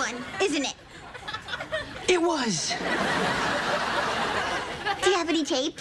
one, isn't it? It was. Do you have any tape?